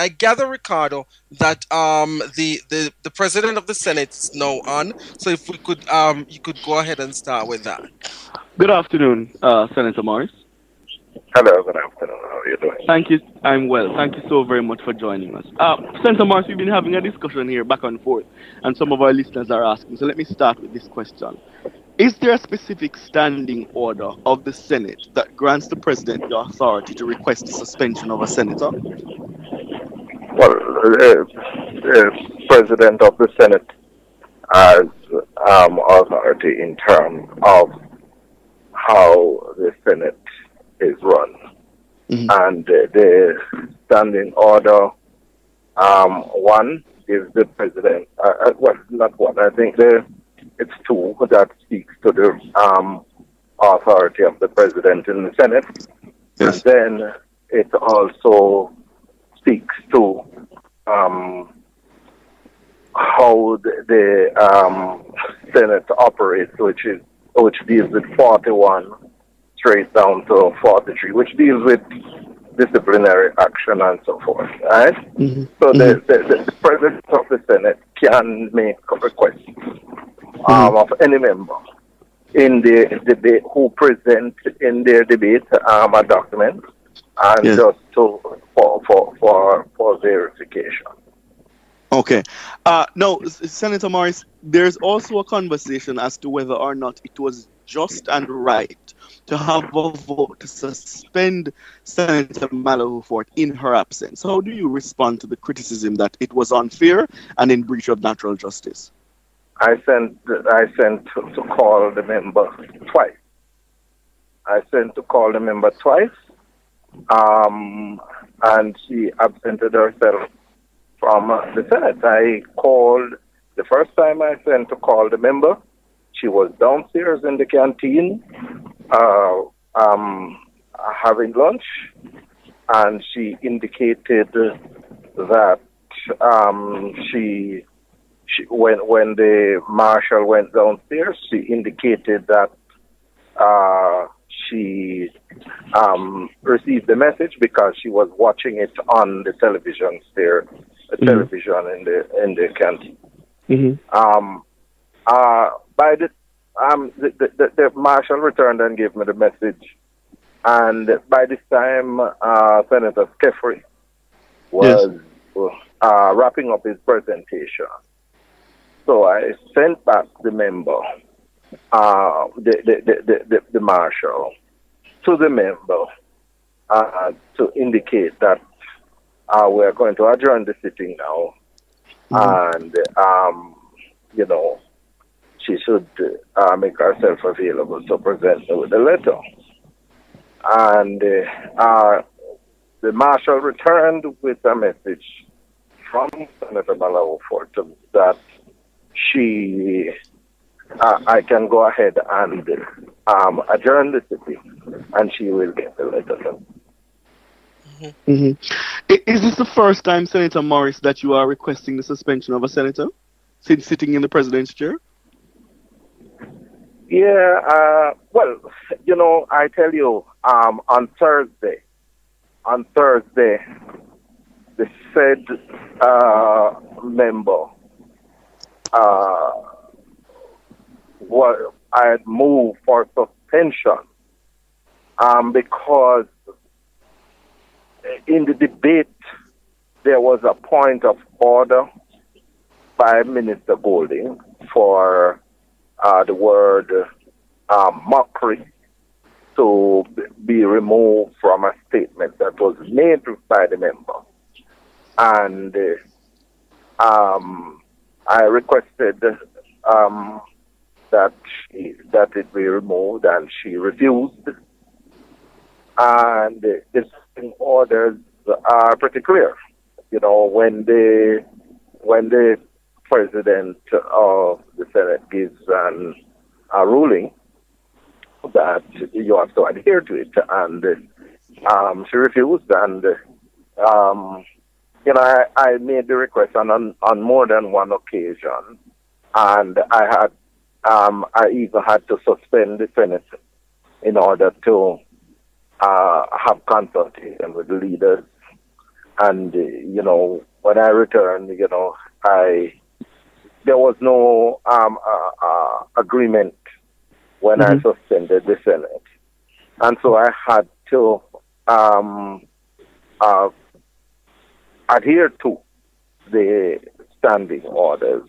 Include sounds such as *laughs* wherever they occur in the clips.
I gather, Ricardo, that um, the, the the president of the Senate is now on. So if we could, um, you could go ahead and start with that. Good afternoon, uh, Senator Morris. Hello, good afternoon. How are you doing? Thank you. I'm well. Thank you so very much for joining us. Uh, Senator Morris, we've been having a discussion here back and forth, and some of our listeners are asking. So let me start with this question. Is there a specific standing order of the Senate that grants the president the authority to request the suspension of a senator? Well, the, the president of the Senate has um, authority in terms of how the Senate is run. Mm-hmm. And uh, the standing order, um, one is the president, uh, uh, well, not one, I think the, it's two that speaks to the um, authority of the president in the Senate. Yes. And then it also speaks to um, how the, the um, Senate operates, which is which deals with 41 straight down to 43, which deals with disciplinary action and so forth. Right? Mm-hmm. So mm-hmm. The, the, the, president of the Senate can make a request mm-hmm. Um, of any member in the debate who present in their debate um, a document and yes. just to for for for, for verification. Okay. Uh, no, Senator Morris, there's also a conversation as to whether or not it was just and right to have a vote to suspend Senator Malahoo Forte in her absence. How do you respond to the criticism that it was unfair and in breach of natural justice? I sent I sent to, to call the member twice. I sent to call the member twice, um, and she absented herself from the Senate. I called the first time I sent to call the member. She was downstairs in the canteen uh, um, having lunch, and she indicated that um, she, she, when when the marshal went downstairs, she indicated that uh, she um, received the message because she was watching it on the television there, the mm-hmm. television in the in the canteen. Mm-hmm. Um, uh, by the um, the, the, the marshal returned and gave me the message. And by this time, uh, Senator Skeffery was yes. uh, wrapping up his presentation. So I sent back the member, uh, the, the, the, the, the, marshal, to the member uh, to indicate that uh, we're going to adjourn the sitting now. Mm-hmm. And, um, you know, she should uh, make herself available to present me with the letter. And uh, uh, the marshal returned with a message from Senator Malahoo Fortum that she, uh, I can go ahead and um, adjourn the sitting, and she will get the letter. Mm-hmm. Mm-hmm. Is this the first time, Senator Morris, that you are requesting the suspension of a senator since sitting in the president's chair? Yeah, uh, well, you know, I tell you, um, on Thursday, on Thursday, the said uh, member uh, what I had moved for suspension um, because in the debate there was a point of order by Minister Golding for uh, the word uh, mockery to be removed from a statement that was made by the member. And um, I requested um, that she, that it be removed, and she refused. And the orders are pretty clear. You know, when the when the president of the Senate gives an, a ruling that you have to adhere to it, and um, she refused. And um, you know, I, I made the request on, on on more than one occasion, and I had um, I even had to suspend the Senate in order to uh, have consultation with the leaders and uh, you know, when I returned, you know, I there was no um, uh, uh, agreement when Mhm. I suspended the Senate, and so I had to um, uh, adhere to the standing orders.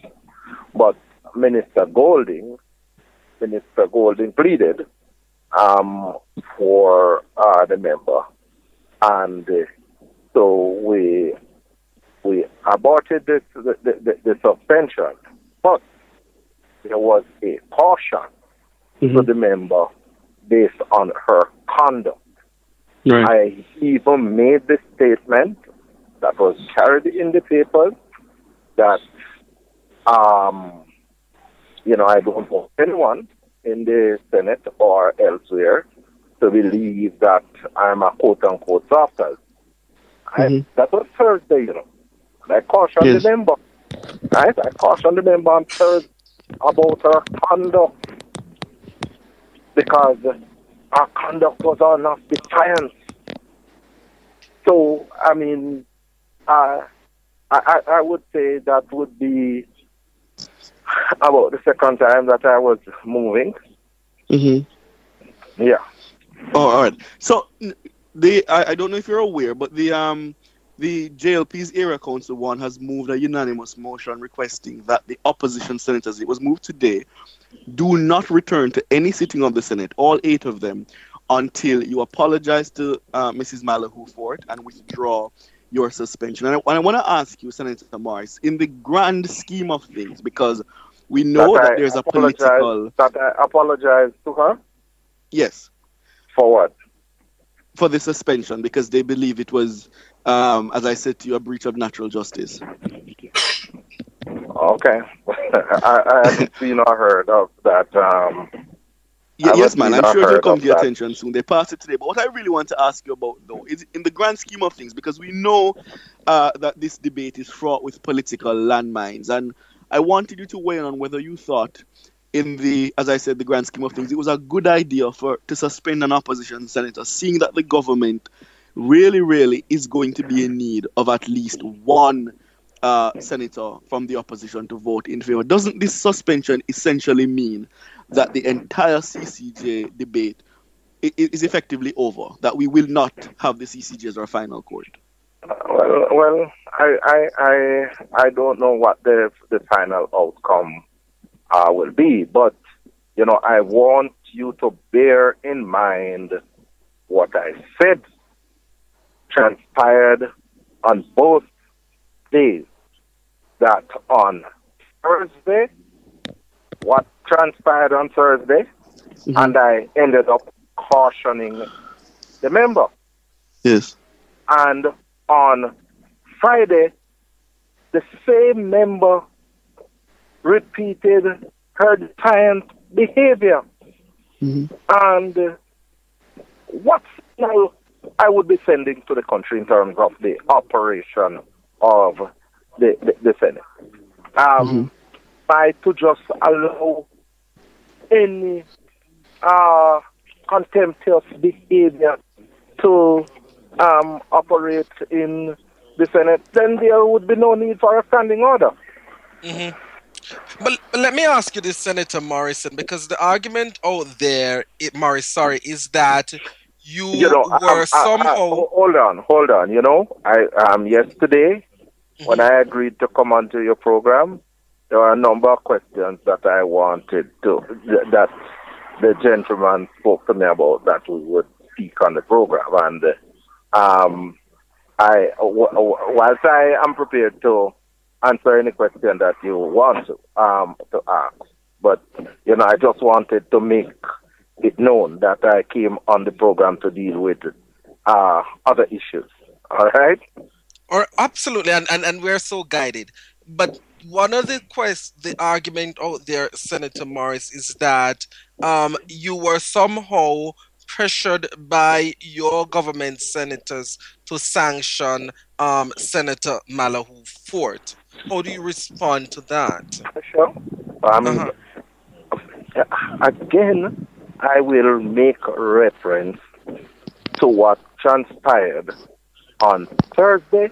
But Minister Golding, Minister Golding pleaded um, for uh, the member, and uh, so we we aborted this, the, the, the, suspension, but there was a caution to Mhm. the member based on her conduct. Right. I even made the statement that was carried in the papers that, um, you know, I don't want anyone in the Senate or elsewhere to believe that I'm a quote unquote. I Mhm. That was Thursday, you know. And I cautioned Yes. the member, right? I cautioned the member on Thursday about her conduct because our conduct was on of defiance. So, I mean, uh, I, I, I would say that would be about the second time that I was moving. Mhm. Yeah. Oh, all right. So the I, I don't know if you're aware, but the um the JLP's area council one has moved a unanimous motion requesting that the opposition senators, it was moved today, do not return to any sitting of the Senate, all eight of them, until you apologize to uh, Mrs. Malahoo Forte and withdraw your suspension. And I, and I want to ask you, Senator Morris, in the grand scheme of things, because we know that, I there's a political That I apologize to her yes for what? for the suspension because they believe it was, um, as I said to you, a breach of natural justice. Okay. *laughs* I, I haven't seen or heard of that. Um, Yeah, yes, man. I'm sure it'll come to your that. attention soon. They passed it today. But what I really want to ask you about, though, is in the grand scheme of things, because we know uh, that this debate is fraught with political landmines, and I wanted you to weigh in on whether you thought, in the, as I said, the grand scheme of things, it was a good idea for to suspend an opposition senator, seeing that the government really, really is going to be in need of at least one uh, senator from the opposition to vote in favor. Doesn't this suspension essentially mean that the entire CCJ debate is effectively over? That we will not have the CCJ as our final court? well, well, I, I, I, I don't know what the the final outcome uh, will be, but you know, I want you to bear in mind what I said transpired on both days. That on Thursday, what transpired on Thursday, and I ended up cautioning the member. Yes. And on Friday, the same member repeated her defiant behavior. Mhm. And uh, what signal I would be sending to the country in terms of the operation of the, the, the Senate. Um, By to just allow any uh, contemptuous behavior to um, operate in the Senate, then there would be no need for a standing order. But, but let me ask you this, Senator Morrison, because the argument out there, it, Morris, sorry, is that you, You know, were I- I- somehow. ho- hold on, hold on. You know, I um yesterday when I agreed to come onto your program, there were a number of questions that I wanted to that the gentleman spoke to me about that we would speak on the program, and um, I w- whilst I am prepared to answer any question that you want to um to ask, but you know, I just wanted to make it known that I came on the program to deal with uh, other issues. All right. Or absolutely, and, and, and we're so guided. But one of the quest, the argument out there, Senator Morris, is that um, you were somehow pressured by your government senators to sanction um, Senator Malahoo Forte. How do you respond to that? Sure. Um, Uh-huh. Again, I will make reference to what transpired on Thursday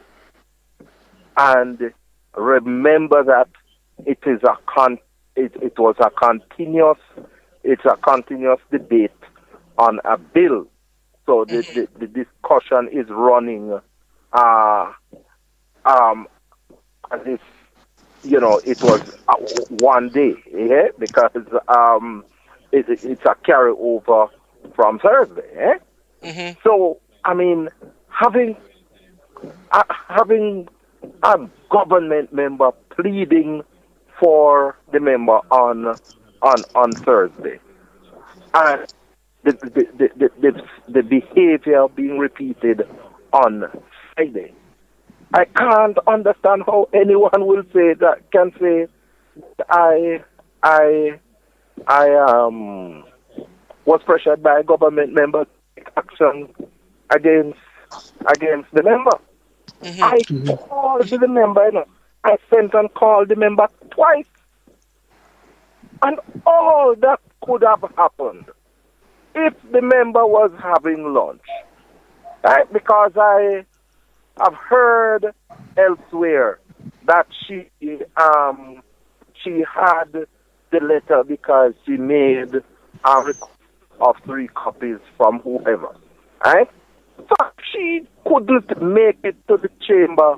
and remember that it is a con it, it was a continuous it's a continuous debate on a bill. So the, the, the discussion is running uh, um, as if you know it was uh, one day, yeah, because um, it, it's a carryover from Thursday. Eh? Mm-hmm. So I mean, having uh, having a government member pleading for the member on on on Thursday, and the the, the, the, the, behavior being repeated on Friday. I can't understand how anyone will say that can say I I I um was pressured by a government member to take action against against the member. Mm-hmm. I called the member, you know. I sent and called the member twice. And all that could have happened if the member was having lunch. Right? Because I have heard elsewhere that she um she had the letter because she made a request of three copies from whoever. Right? She couldn't make it to the chamber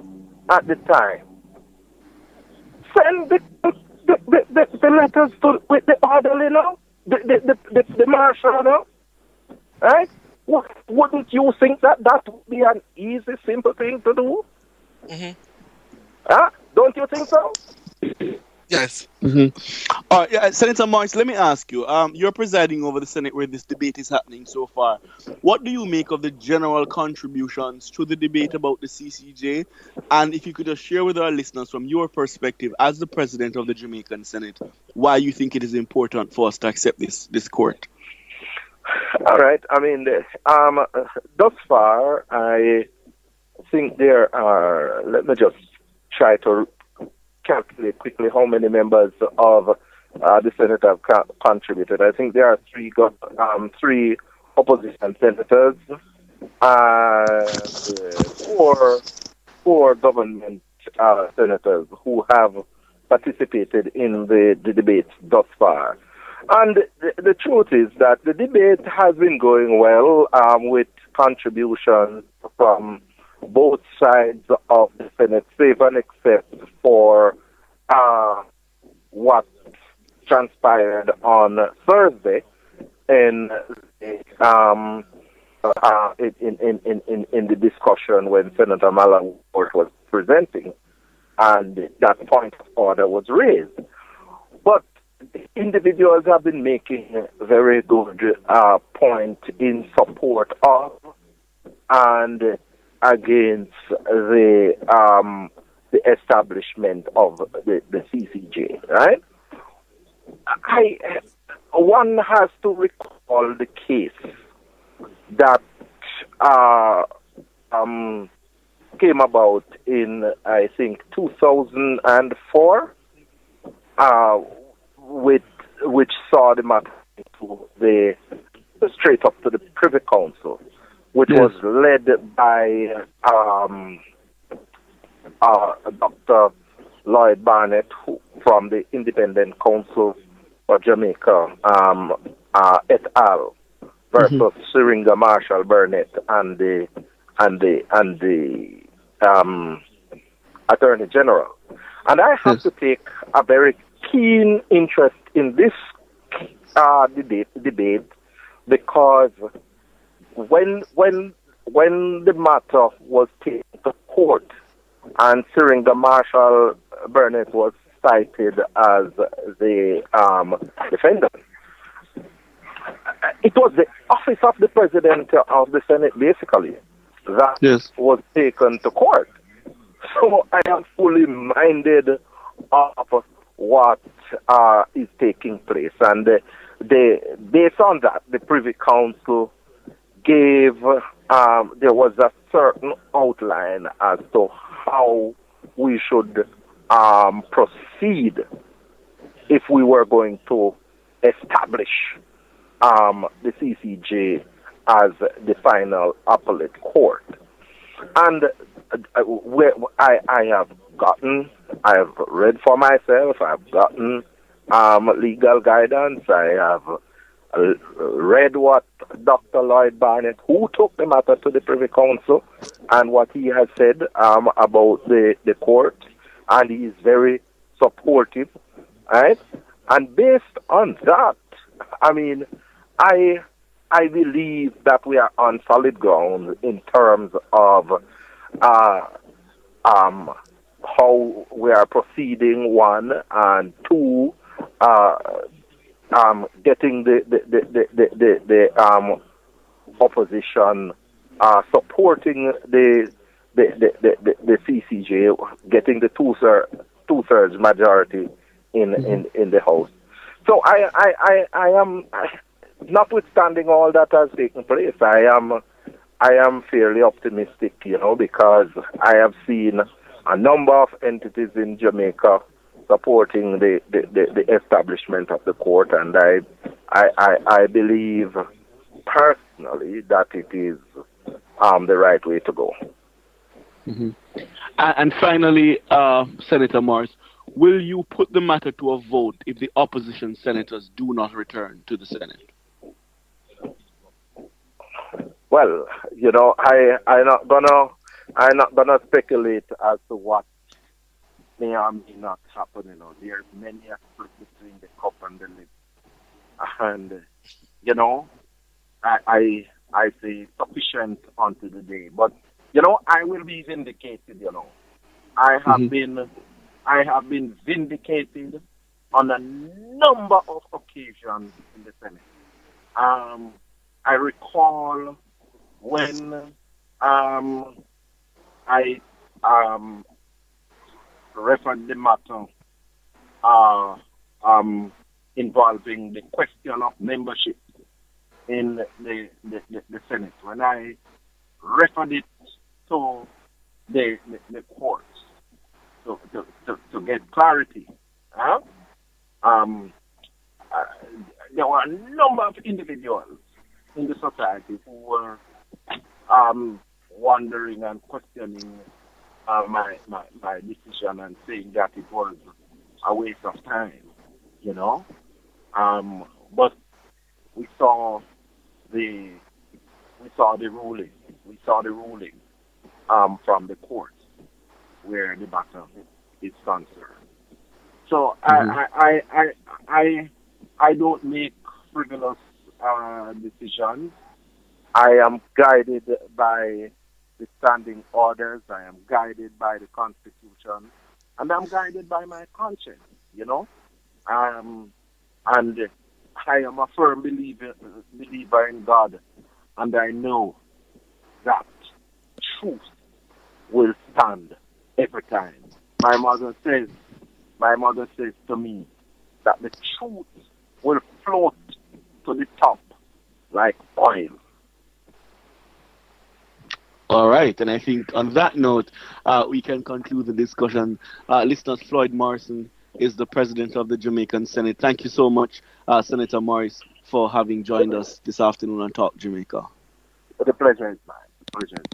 at the time. Send the the, the, the, letters to with the orderly now, the the, the, the, the marshal now. Right? Wouldn't you think that that would be an easy, simple thing to do? Mm-hmm. Huh? Don't you think so? Yes. Mm-hmm. All right, yeah, Senator Morris, let me ask you. Um, you're presiding over the Senate where this debate is happening so far. What do you make of the general contributions to the debate about the CCJ? And if you could just share with our listeners from your perspective as the president of the Jamaican Senate, why you think it is important for us to accept this this court? All right. I mean, um, thus far, I think there are. Let me just try to calculate quickly how many members of uh, the Senate have co- contributed. I think there are three go- um, three opposition senators and uh, four four government uh, senators who have participated in the, the debates thus far. And the, the, truth is that the debate has been going well um, with contributions from both sides of the Senate, save and except for uh, what transpired on Thursday in um, uh, in, in, in, in, the discussion when Senator Mallard was presenting, and that point of order was raised. But individuals have been making very good uh, point in support of and against the um, the establishment of the, the CCJ, right? I one has to recall the case that uh, um, came about in I think 2004, uh, with which saw the matter to the straight up to the Privy Council, which Yes. was led by um, uh, Dr. Lloyd Barnett who, from the Independent Council for Jamaica um, uh, et al. versus Syringa Marshall Burnett and the and the and the um, Attorney General. And I have Yes. to take a very keen interest in this uh, debate, debate because when when when the matter was taken to court and Syringa Marshall Burnett was cited as the um, defendant, it was the office of the president of the Senate basically that Yes. was taken to court. So I am fully minded of what uh, is taking place, and uh, the based on that, the Privy Council gave um, there was a certain outline as to how we should um, proceed if we were going to establish um, the CCJ as the final appellate court. And uh, where I, I have gotten, I've read for myself, I've gotten um, legal guidance, I have read what Dr. Lloyd Barnett, who took the matter to the Privy Council, and what he has said um, about the, the court, and he is very supportive, right? And based on that, I mean, I I believe that we are on solid ground in terms of uh, um, how we are proceeding, one, and two, uh, um, getting the, the, the, the, the, the um, opposition uh, supporting the the, the, the, the CCJ, getting the two, two thirds majority in, mm-hmm. in, in the House. So I, I, I, I am, notwithstanding all that has taken place, I am I am fairly optimistic, you know, because I have seen a number of entities in Jamaica supporting the, the, the, the establishment of the court, and I, I, I, I, believe personally that it is um, the right way to go. Mm-hmm. And finally, uh, Senator Morris, will you put the matter to a vote if the opposition senators do not return to the Senate? Well, you know, I I'm not gonna I'm not gonna speculate as to what may or may not happen. You know, there's many aspects between the cup and the lip, and you know, I I I say sufficient unto the day. But you know, I will be vindicated. You know, I have mm-hmm. been I have been vindicated on a number of occasions in the Senate. Um, I recall when um, I um, the matter uh, um, involving the question of membership in the, the, the, the Senate. When I referred it to the, the, the courts to, to, to, to, get clarity, huh? um, uh, there were a number of individuals in the society who were um, wondering and questioning uh, my, my, my decision and saying that it was a waste of time, you know. Um, but we saw the we saw the ruling. We saw the ruling um, from the court where the matter is concerned. So mm-hmm. I, I, I I I don't make frivolous uh, decisions. I am guided by the standing orders. I am guided by the Constitution, and I'm guided by my conscience. You know, um, and I am a firm believer believer in God, and I know that truth will stand every time. My mother says, my mother says to me that the truth will float to the top like oil. All right, and I think on that note, uh, we can conclude the discussion. Uh, listeners, Floyd Morrison is the president of the Jamaican Senate. Thank you so much, uh, Senator Morris, for having joined us this afternoon on Talk Jamaica. The pleasure is mine.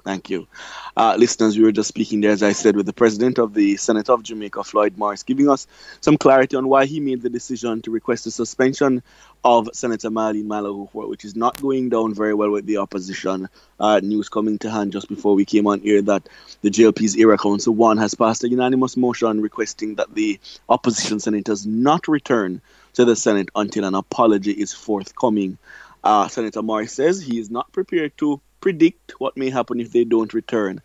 Thank you. Uh, listeners, we were just speaking there, as I said, with the president of the Senate of Jamaica, Floyd Morris, giving us some clarity on why he made the decision to request the suspension of Senator Marlene Milo, which is not going down very well with the opposition. Uh, news coming to hand just before we came on here that the JLP's Area Council 1 has passed a unanimous motion requesting that the opposition senators not return to the Senate until an apology is forthcoming. Uh, Senator Morris says he is not prepared to predict what may happen if they don't return.